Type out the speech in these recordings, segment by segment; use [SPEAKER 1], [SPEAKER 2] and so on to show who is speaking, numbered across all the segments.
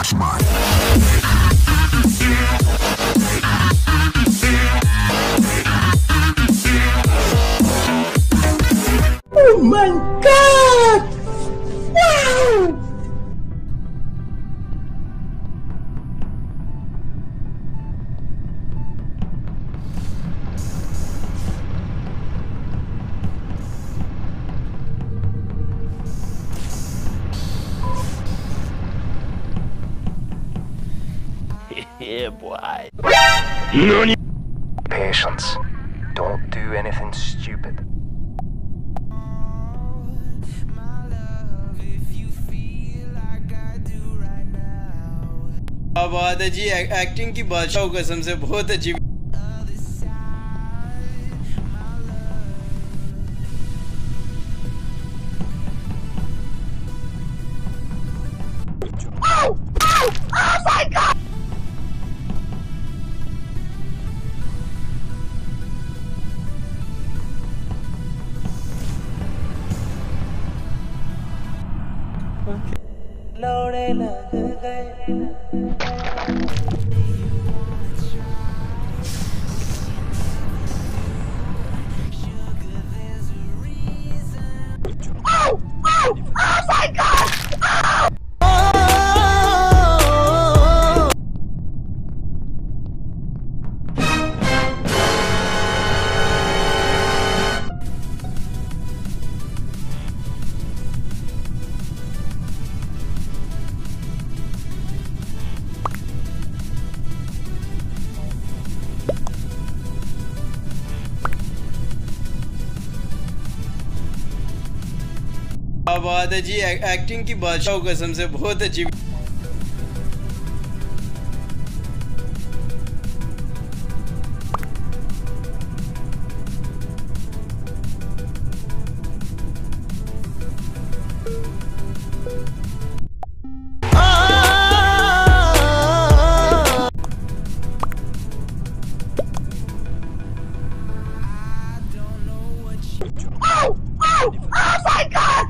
[SPEAKER 1] Watch my. boy. Patience. Don't do anything stupid.
[SPEAKER 2] बहुत अच्छी acting की बादशाह कसम से बहुत अच्छी
[SPEAKER 1] Oh my god!
[SPEAKER 2] लौड़े लग गए बात है जी एक्टिंग की बादशाह कसम से बहुत अच्छी
[SPEAKER 1] oh, oh, oh my god!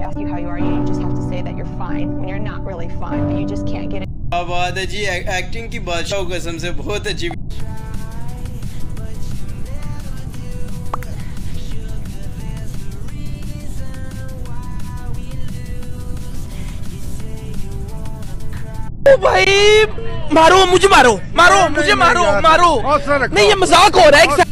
[SPEAKER 1] ask you how you are. You just have to say that you're fine when you're not really fine, but you just can't get it.
[SPEAKER 2] बहुत अच्छी एक्टिंग की कसम से बहुत अच्छी
[SPEAKER 1] भाई मारो मुझे मारो मारो मुझे मारो मारो नहीं ये मजाक हो रहा है